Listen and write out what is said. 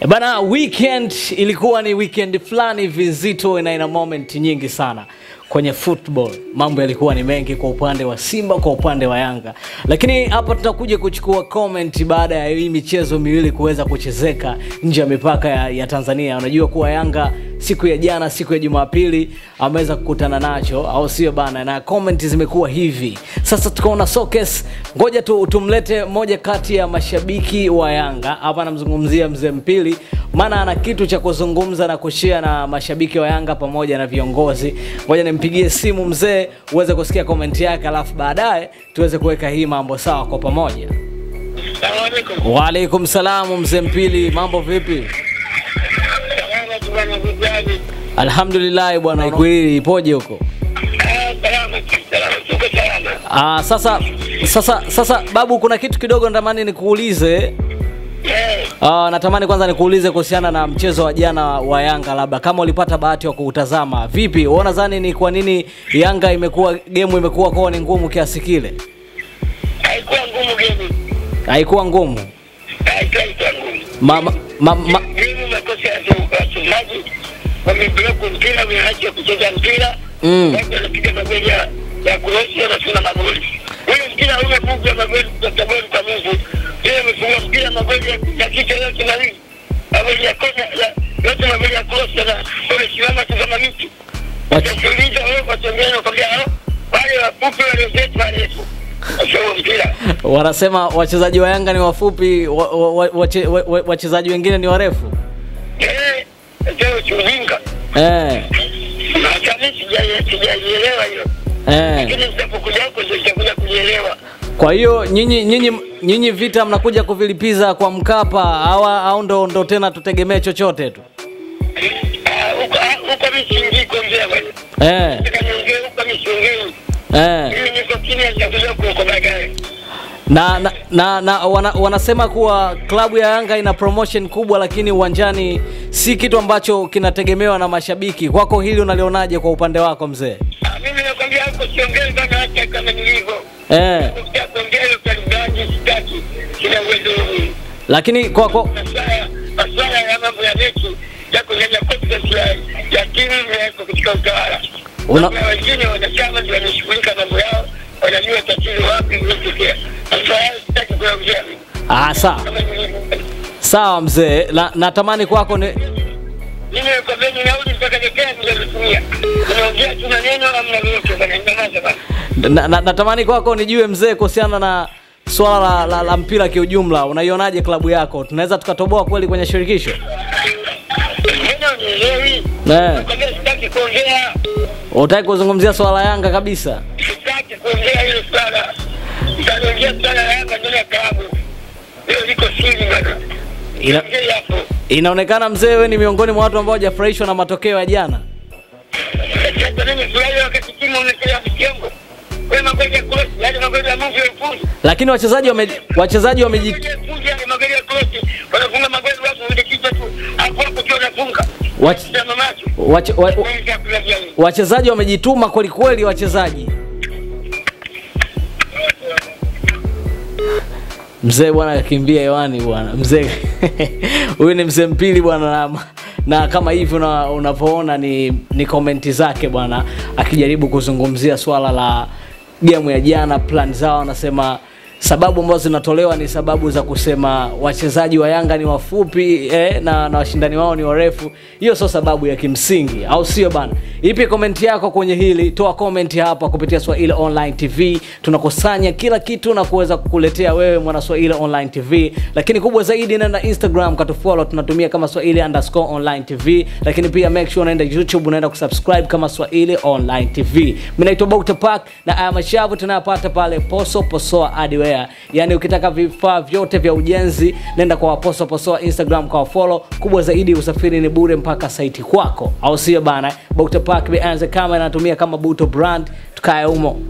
E bana, weekend ilikuwa ni weekend fulani vizito na ina moment nyingi sana kwenye football. Mambo yalikuwa ni mengi kwa upande wa Simba, kwa upande wa Yanga, lakini hapa tutakuja kuchukua comment baada ya hii michezo miwili kuweza kuchezeka nje ya mipaka ya, ya Tanzania. Unajua kuwa Yanga siku ya jana, siku ya Jumapili ameweza kukutana nacho, au sio bana? Na comment zimekuwa hivi. Sasa tukaona Sokes, ngoja tu, tumlete moja kati ya mashabiki wa Yanga hapa, namzungumzia mzee Mpili, maana ana kitu cha kuzungumza na kushia na mashabiki wa Yanga pamoja na viongozi. Ngoja nimpigie simu mzee uweze kusikia comment yake, alafu baadaye tuweze kuweka hii mambo sawa kwa pamoja. Waalaikum salamu mzee Mpili, mambo vipi? Vijani. Alhamdulillah bwana, Ikwili ipoje huko? Ah, sasa sasa sasa babu, kuna kitu kidogo natamani nikuulize. Ah, natamani kwanza nikuulize kuhusiana na mchezo wa jana wa Yanga, labda kama ulipata bahati ya kuutazama, vipi? Wewe zani ni kwa nini Yanga imekuwa game imekuwa kwa ni ngumu kiasi kile? haikuwa ngumu gemu. Haikuwa ngumu. Haikuwa ngumu. Ma, ma, ma, ma, Gemu makosa ya wachezaji wamebloku mpira, wenye haki ya kucheza mpira. Mm. Watu wanapiga magoli ya ya wanafunga magoli. Huyu mpira umefunga magoli kwa goli kwa Mungu. Yeye amefunga mpira magoli ya- ya kichwa yote mawili. Magoli ya kona yote magoli ya na wamesimama tu kama miti. Wakiuliza wewe kwa tembea na kwambia wale wafupi waliozetu warefu. Wanasema wachezaji wa Yanga ni wafupi, wa- wa- wa- wache- wa- wa- wachezaji wengine ni warefu. Eh. Eh, Na kama sijaielewa hilo. eh. Lakini nitapokuja huko nitakuja kujielewa. Kwa hiyo nyinyi nyinyi nyinyi vita mnakuja kuvilipiza kwa Mkapa au au ndo, ndo tena tutegemee chochote tu? Ah, huko ah, huko mimi siingii kuongea bwana. Eh, niongee huko mimi siongei. eh. Mimi niko kimya nitakuja baadaye. Na, na, na, na wana, wanasema kuwa klabu ya Yanga ina promotion kubwa, lakini uwanjani si kitu ambacho kinategemewa na mashabiki. Kwako hili unalionaje kwa upande wako mzee? Mimi nakwambia hapo siongei kama hata kama nilivyo. Eh, hilo utanigaji sitaki. Sina uwezo lakini kwa, kwa, masuala ya mambo ya mechi ya kunyanya confidence ya ya timu yako katika utawala. Una- wengine wanachama ndio wanashughulika mambo yao, wanajua tatizo wapi ah, sawa sawa mzee, na, natamani kwako ni Mimi kwa nauli mpaka nitatumia. Tu amna lolote nyamaza natamani kwako nijue mzee, kuhusiana na swala la, la, la mpira kiujumla, unaionaje klabu yako? Tunaweza tukatoboa kweli kwenye shirikisho? Eh, utaki kuzungumzia swala Yanga kabisa? Nitaongea sana Yanga ndani ya klabu. Hiyo liko siri bana. Ina, inaonekana mzee, wewe ni miongoni mwa watu ambao hajafurahishwa na matokeo ya jana. Sasa mimi furahi wakati timu imecheza vikiango. Wewe magoli ya cross, yale magoli ya Mungu yafundi. Lakini wachezaji wame, wachezaji wameji, Magoli ya fundi yale Mzee bwana akakimbia hewani bwana mzee. Huyu ni mzee Mpili bwana na, na kama hivi una- unavyoona ni, ni komenti zake bwana akijaribu kuzungumzia swala la gemu ya jana, plan zao, anasema sababu ambazo zinatolewa ni sababu za kusema wachezaji wa Yanga ni wafupi eh, na, na washindani wao ni warefu. Hiyo sio sababu ya kimsingi, au sio bana? Ipi komenti yako kwenye hili? Toa komenti hapa kupitia Swahili Online TV. Tunakusanya kila kitu na kuweza kukuletea wewe mwana Swahili Online TV, lakini kubwa zaidi, nenda Instagram katufollow, tunatumia kama Swahili underscore online TV, lakini pia make sure unaenda YouTube, unaenda kusubscribe kama Swahili Online TV. Mimi naitwa Bokta Park na haya mashavu tunayapata pale Poso Posoa Hardware. Yani ukitaka vifaa vyote vya ujenzi, nenda kwa Waposo Posoa Instagram kwa follow. Kubwa zaidi, usafiri ni bure mpaka saiti kwako, au sio bana? Bukta Park beanze kama inatumia kama Buto brand, tukae humo.